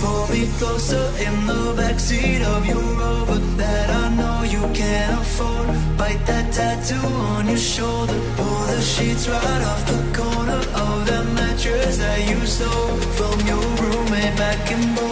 pull me closer in the backseat of your Rover that I know you can't afford. Bite that tattoo on your shoulder. Pull the sheets right off the corner of that mattress that you stole from your roommate back in Boulder.